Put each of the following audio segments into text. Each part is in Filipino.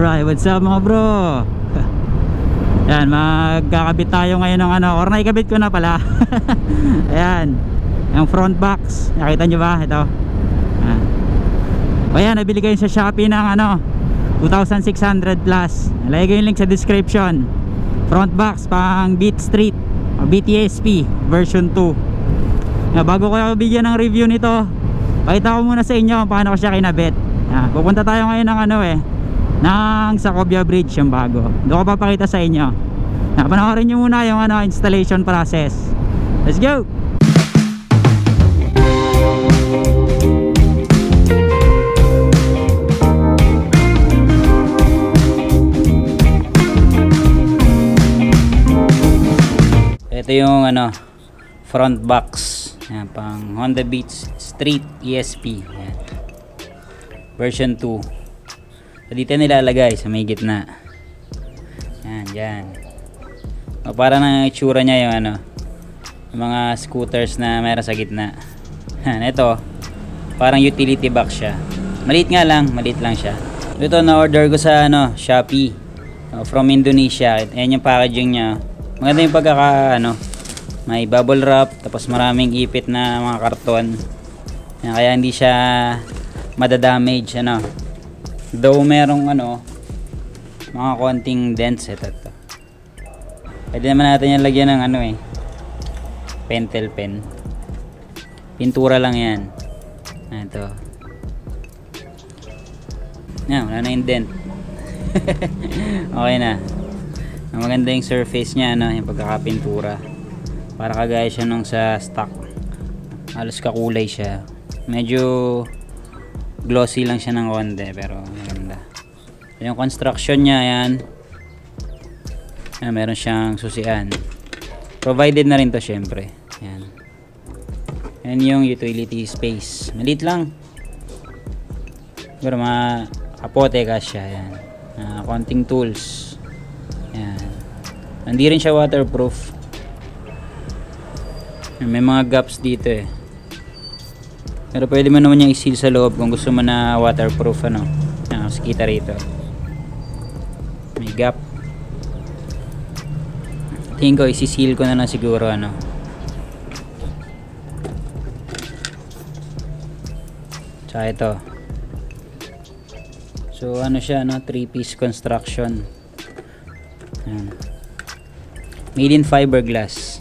Alright, what's up mga bro? Yan, magkakabit tayo ngayon ng ano, or naikabit ko na pala. Ayan, yung front box. Nakita nyo ba? Ito. Ayan. O yan, nabili kayo sa Shopee ng ano, 2,600 plus. Nalagay ko yung link sa description. Front box pang Beat Street, BTSP version 2. Na bago ko kayo bigyan ng review nito, pakita ko muna sa inyo paano ko siya kinabit. Yan, pupunta tayo ngayon ng ano eh, ng Sacobia Bridge yung bago. Doon ko papakita sa inyo. Na, panoorin nyo muna yung ano, installation process. Let's go! Ito yung ano, front box. Yan, pang Honda Beat Street ESP. Yan. Version 2. So, dito nilalagay sa may gitna. Yan, dyan. O, para na itsura niya yung ano, yung mga scooters na meron sa gitna. Yan, ito. Parang utility box siya. Maliit nga lang, maliit lang siya. Ito na order ko sa ano, Shopee. O, from Indonesia. Ayan yung packaging niya. Maganda yung pagkaka ano, may bubble wrap tapos maraming ipit na mga karton. Yan, kaya hindi siya madadamage ano. Though merong ano mga konting dents ito to. Pwede naman natin yan lagyan ng ano eh pentel pen. Pintura lang yan. Ah, Ito. Yan, wala na yung dent. okay na. Ang maganda yung surface niya, ano, yung pagkakapintura. Para kagaya siya nung sa stock. Halos kakulay siya. Medyo glossy lang siya ng konti, pero maganda. Yung construction niya, yan. Yan, meron siyang susian. Provided na rin to syempre. Yan. Yan yung utility space. Maliit lang. Pero mga kapote kasya. Yan. Ah, konting tools. Yan. Hindi rin siya waterproof. May mga gaps dito eh. Pero pwede mo naman yung i-seal sa loob kung gusto mo na waterproof ano. Mas kita rito. May gap. Tingin ko isi-seal ko na lang siguro ano. Tsaka ito. So ano siya no, 3 piece construction. Yan. Made in fiberglass.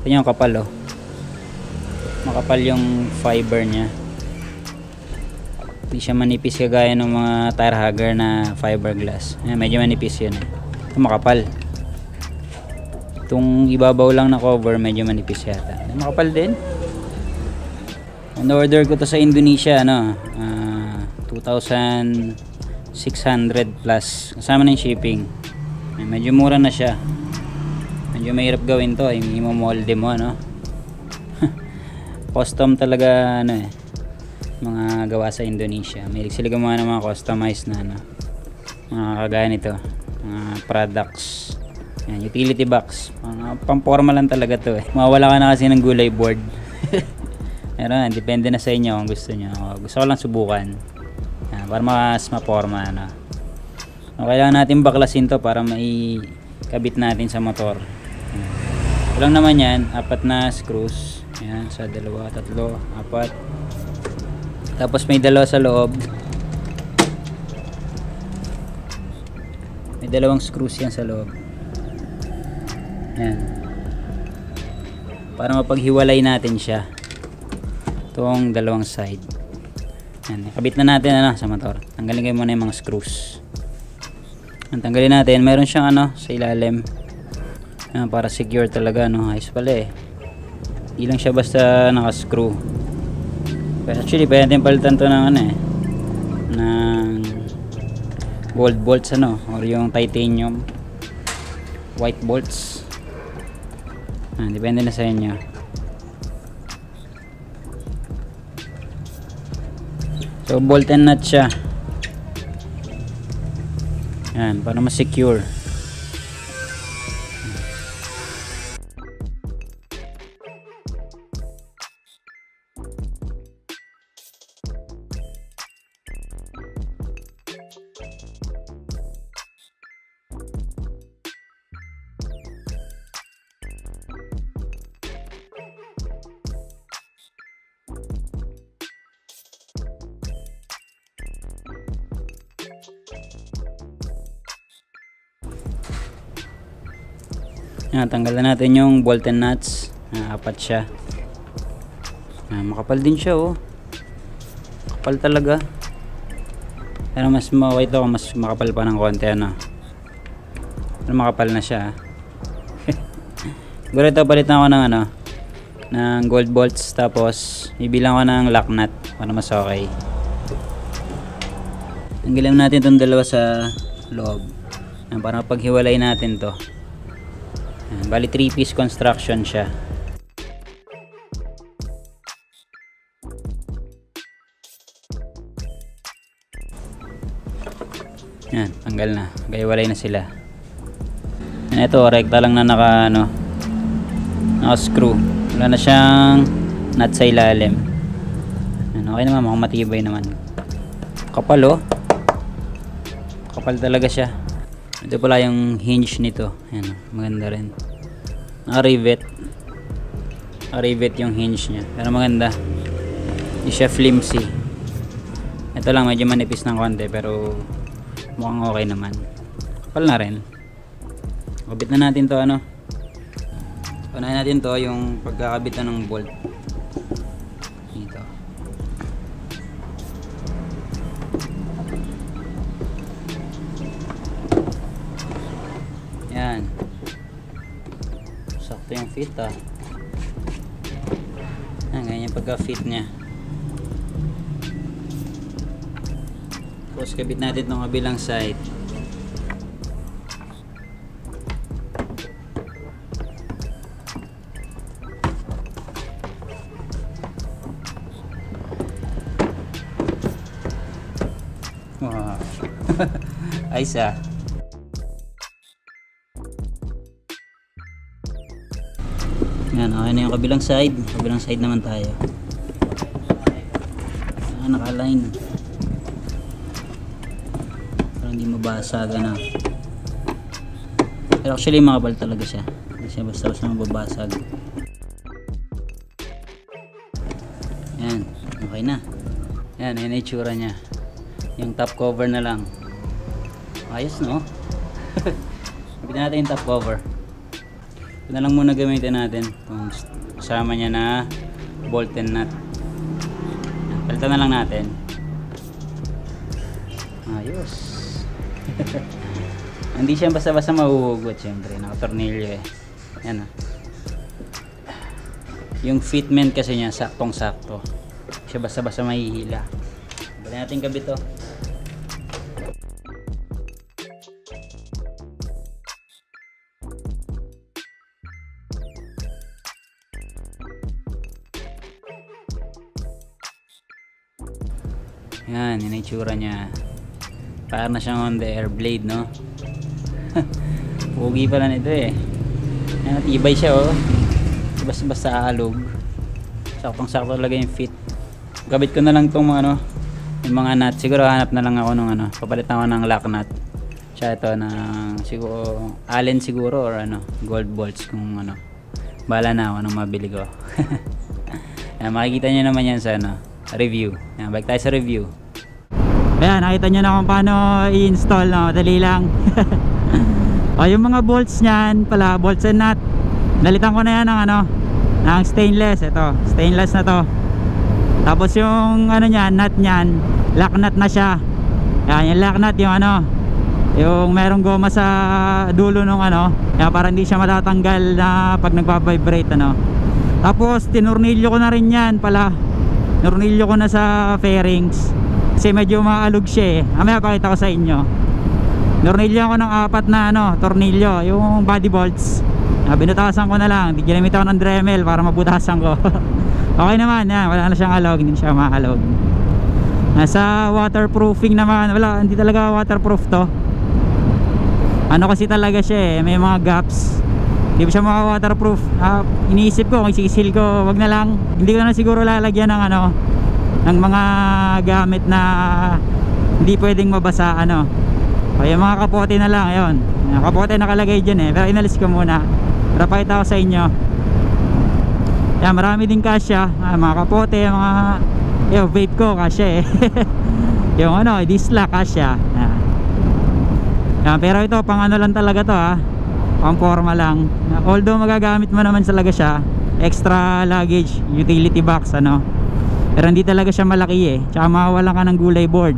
Ito yung kapal oh. Makapal yung fiber niya. Hindi siya manipis kagaya ng mga tire hugger na fiberglass. Ayan, medyo manipis yun eh. Ito makapal. Itong ibabaw lang na cover medyo manipis yata. Makapal din. On-order ko to sa Indonesia ano, ah, 2,600 plus. Kasama na shipping. Medyo mura na siya. Medyo mahirap gawin to, yung imomolde mo, ano. Custom talaga, ano eh, mga gawa sa Indonesia. May sila gumawa ng mga customized na, ano, mga kagaya nito, mga products. Yan, utility box. Mga pamporma lang talaga to eh. Mawala ka na kasi ng gulay board. Pero yan, depende na sa inyo kung gusto nyo. Gusto ko lang subukan. Yan, para mas maporma, ano. So, kailangan natin baklasin to para maikabit natin sa motor. Yan. Lang naman yan, apat na screws. Yan, sa dalawa, tatlo, apat. Tapos may dalawa sa loob. May dalawang screws yan sa loob. Yan. Para mapaghiwalay natin siya. Itong dalawang side. Yan, nakabit na natin ano, sa motor. Tanggalin kayo muna yung mga screws. Ang tanggalin natin, meron siyang ano sa ilalim. Yan, para secure talaga no. Ayos pala eh. Hindi lang siya basta naka-screw. Pero actually, pwede natin palitan to ng ano eh. Ng gold bolts ano. Or yung titanium white bolts. Ah, depende na sa inyo. So, bolt and nut siya. Yan, para mas secure. Yan, tanggalan natin yung bolt and nuts. Ah, apat siya. Ah, makapal din siya oh. Kapal talaga. Pero mas maway ito mas makapal pa ng konti ano. Pero makapal na siya. ah. Siguro ito palit na ako ng ano ng gold bolts tapos ibilang ko ng lock nut para mas okay. Tanggalin natin itong dalawa sa loob. Yan, para paghiwalay natin to. Yan, bali 3 piece construction siya. Yan, tanggal na. Gayawalay na sila. Yan, ito, rekta lang na naka, ano, naka screw. Wala na siyang nut sa ilalim. Yan, okay naman, mukhang matibay naman. Kapal, oh. Kapal talaga siya. Ito pala yung hinge nito. Yan, maganda rin. Naka-rivet. Naka-rivet yung hinge niya. Pero maganda. Hindi siya flimsy. Ito lang, medyo manipis ng konti, pero mukhang okay naman. Kapal na rin. Kabit na natin to ano. Unahin natin to yung pagkakabitan ng bolt. Fit ah. Yan, ganyan yung pagka-fit niya. Tapos kabit natin itong kabilang side. Wow. Ayos ah. Yan, okay na yung kabilang side. Kabilang side naman tayo. Ah, naka-line. Para hindi mabasag ano. Pero actually makapal talaga siya. Hindi siya basta-basta mababasag. Yan, okay na. Yan, yun yung itsura niya. Yung top cover na lang. Ayos no? Kapit natin yung top cover. Ito na lang muna gamitin natin. Kung kasama niya na bolt and nut. Palitan na lang natin. Ayos. Hindi siya basta-basta mahuhugot syempre. Nakatornilyo eh. Yan ah. Yung fitment kasi niya saktong-sakto. Siya basta-basta mahihila. Bali natin kabit itsura niya. Para na siyang on the air blade, no? Pugi pala nito eh. Yan, tibay siya, oh. Basta basta aalog. Saktong sakto talaga yung fit. Gabit ko na lang tong mga ano, yung mga nut. Siguro hanap na lang ako ng ano, papalit ako ng lock nut. Siya ito ng siguro Allen siguro or ano, gold bolts kung ano. Bala na ako nung mabili ko. Yan, makikita niyo naman yan sa ano, review. Yan, balik tayo sa review. Ayan, nakita nyo na kung paano i-install, no? Dali lang. o, yung mga bolts niyan, pala, bolts and nut. Nalitan ko na yan ng ano, ng stainless. Ito, stainless na to. Tapos yung ano niyan, nut niyan, lock nut na siya. Yan, yung lock nut, yung ano, yung merong goma sa dulo nung ano, yan, para hindi siya matatanggal na pag nagpa-vibrate, ano. Tapos, tinurnilyo ko na rin yan pala. Tinurnilyo ko na sa fairings kasi medyo maalog siya eh. Mamaya pakita ko sa inyo. Tornilyo ko ng apat na ano tornilyo yung body bolts. Ah, binutasan ko na lang. Di ginamit ako ng Dremel para mabutasan ko. Okay naman yan. Wala na siyang alog. Hindi siya maalog. Nasa waterproofing naman. Wala hindi talaga waterproof to. Ano kasi talaga siya eh may mga gaps. Hindi pa siya maka waterproof ah, iniisip ko kung sisil ko wag na lang. Hindi ko na siguro lalagyan ng ano ng mga gamit na hindi pwedeng mabasa ano. Yung mga kapote na lang yung kapote nakalagay dyan eh. Pero inalis ko muna. Para pakita sa inyo. Yan marami din kasya. Ah, mga kapote mga yung vape ko kasya eh. Yung ano disla kasya. Yan. yan pero ito pang ano lang talaga to ha pang forma lang. Although magagamit mo naman talaga siya extra luggage utility box ano pero hindi talaga siya malaki eh. Tsaka makawalan ka ng gulay board.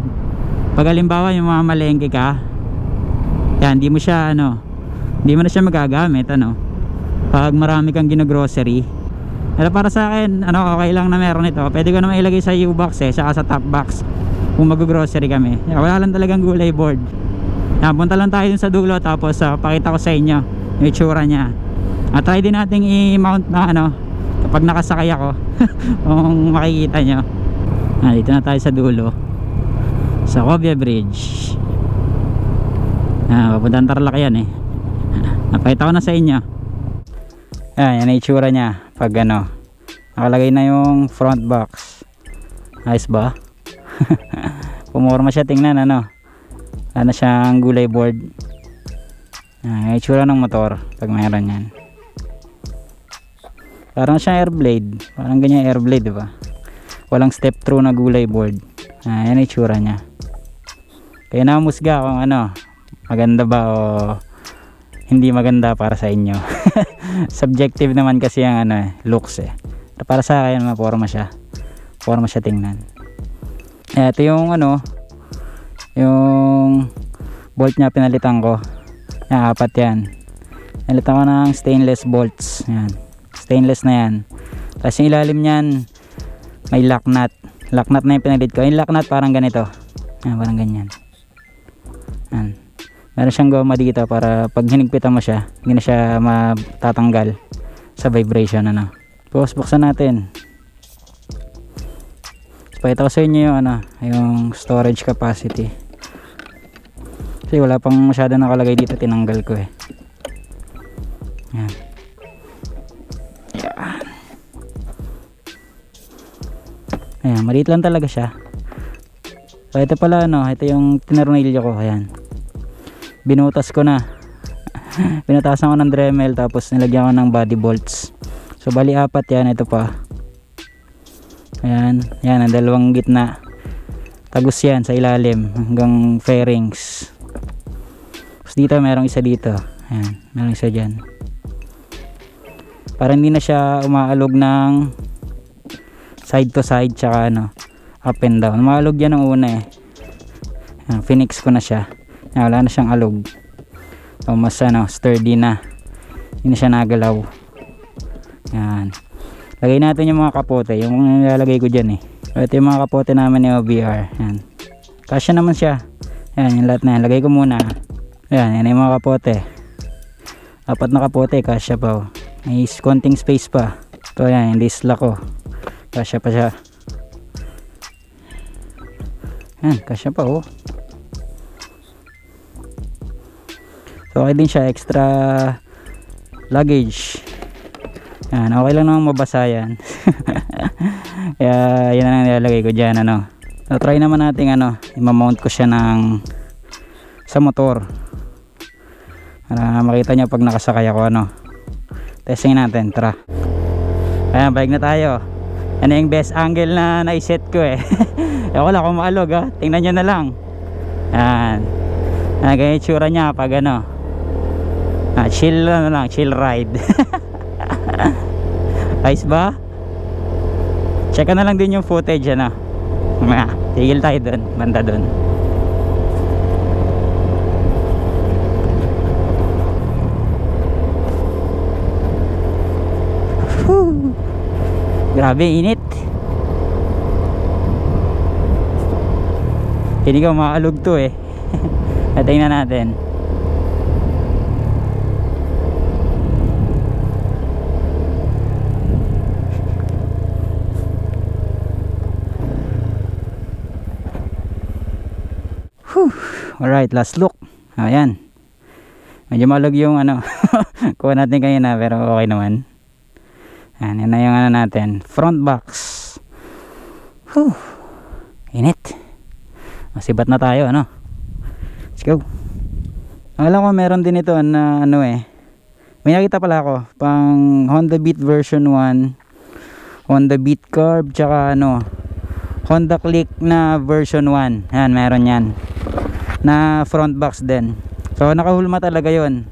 Pag halimbawa yung mga malengke ka yan hindi mo siya ano hindi mo na siya magagamit ano. Pag marami kang ginogrocery. Pero para sa akin ano okay lang na meron ito. Pwede ko naman ilagay sa U-box eh saka sa top box. Kung mag-grocery kami. Wala lang talagang gulay board. Yan, punta lang tayo dun sa dulo tapos uh, pakita ko sa inyo yung itsura niya. At try din natin i-mount na ano kapag nakasakay ako kung makikita nyo. Ah, dito na tayo sa dulo. Sa Cobia Bridge. Ah, papuntang Tarlac yan eh. Napakita ko na sa inyo. Ah, yan ang itsura niya pag ano nakalagay na yung front box. Ayos ba? Pumorma siya tingnan ano. Ano siyang gulay board. Ah, itsura ng motor pag mayroon yan parang siyang airblade parang ganyan airblade diba walang step through na gulay board. Ah, yan itsura niya. Kaya namusga kung ano maganda ba o hindi maganda para sa inyo. Subjective naman kasi ang ano eh, looks eh. Para sa akin maporma siya. Forma siya tingnan. Ito yung ano yung bolt niya pinalitan ko. Yan apat yan. Pinalitan ko ng stainless bolts. Yan stainless na yan. Tapos yung ilalim niyan may lock nut. Lock nut na yung pinalit ko. Yung lock nut parang ganito. Yan parang ganyan. Yan. Meron siyang goma dito para pag hinigpitan mo siya hindi na siya matatanggal sa vibration ano. Tapos buksan natin. Pakita ko sa inyo yung ano yung storage capacity. Kasi wala pang masyado nakalagay dito tinanggal ko eh. Yan ayan maliit lang talaga siya. So ito pala ano ito yung tinarnilyo ko ayan. Binutas ko na. Binutasan ko ng Dremel tapos nilagyan ko ng body bolts. So bali apat yan ito pa. Ayan ayan ang dalawang gitna. Tagos yan sa ilalim hanggang fairings. Tapos dito merong isa dito. Ayan merong isa dyan. Para hindi na siya umaalog ng side to side tsaka ano up and down. Umaalog yan ng una eh. Ayan, phoenix ko na siya. Yan, wala na siyang alog. O mas ano, sturdy na. Hindi siya nagalaw. Yan lagay natin yung mga kapote. Yung nilalagay ko dyan eh. Ito yung mga kapote namin ni OBR yan kasya naman siya. Yan yung lahat na yan. Lagay ko muna. Yan yan yung mga kapote. Apat na kapote kasya pa oh. may konting space pa. Ito yan yung disla ko kasya pa siya yan kasya pa oh So okay din siya extra luggage. Yan, okay lang naman mabasa yan. Kaya yan ang nilalagay ko diyan ano. So try naman natin ano, i-mount ko siya ng sa motor. Para makita niyo pag nakasakay ako ano. Testing natin, tara. Ayan, balik na tayo. Yan yung best angle na naiset ko eh. eh wala akong maalog ha. Tingnan nyo na lang. Yan. Yan, ganyan tsura niya pag ano ah, chill na lang chill ride ayos ba check na lang din yung footage ano mga tigil tayo dun banda dun Whew. Grabe init hindi ko maalog to eh tingnan natin Whew. Alright, last look. Ayan. Medyo malog yung ano. Kuha natin kayo na pero okay naman. Yan na yung ano natin. Front box. Whew. Init. Masibat na tayo, ano. Let's go. Alam ko meron din ito na ano eh. May nakita pala ako. Pang Honda Beat version 1. Honda Beat Carb. Tsaka ano. Honda Click na version 1. Ayan, meron yan na front box din so nakahulma talaga yon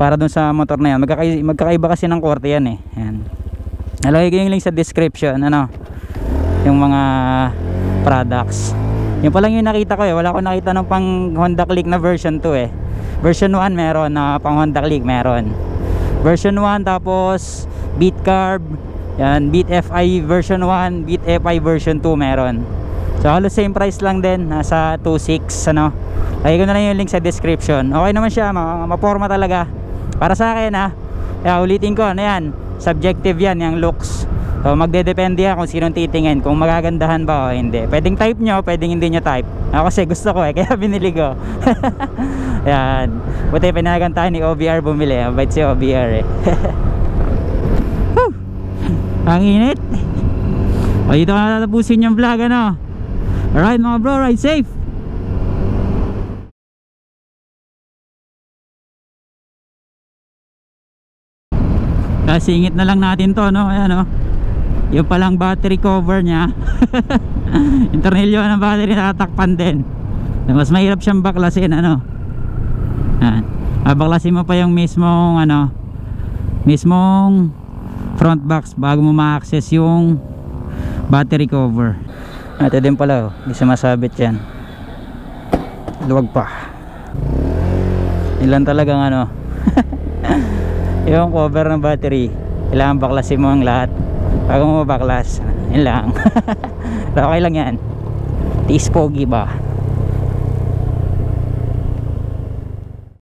para dun sa motor na yan magkakai magkakaiba kasi ng korte yan eh yan nalagay ko yung link sa description ano yung mga products. Yung pa lang yung nakita ko eh wala ko nakita ng pang Honda Click na version 2 eh. Version 1 meron na pang Honda Click meron. Version 1 tapos Beat Carb yan Beat FI version 1 Beat FI version 2 meron. So halos same price lang din nasa 2.6 ano. Lagay ko na lang yung link sa description. Okay naman siya ma- maporma talaga. Para sa akin ha kaya ulitin ko ano yan subjective yan yung looks. So magdedepende yan kung sinong titingin. Kung magagandahan ba o hindi. Pwedeng type nyo pwedeng hindi nyo type. Ako kasi gusto ko eh kaya binili ko. Yan. Buti pinagan tayo ni OBR bumili. Mabait si OBR eh. Ang init. O dito ka natatapusin yung vlog ano? Alright mga bro ride safe Kasingit na lang natin to no? Ayan no? Yung palang battery cover niya. Yung ng battery natatakpan din. Mas mahirap siyang baklasin ano? Ayan. babaklasin mo pa yung mismong ano? Mismong front box bago mo ma-access yung battery cover. Ito din pala oh. Hindi sumasabit yan. Luwag pa. Ilan talagang ano yung cover ng battery kailangan baklasin mo ang lahat. Bago mo baklas yun lang. Okay lang yan. Tiis pogi ba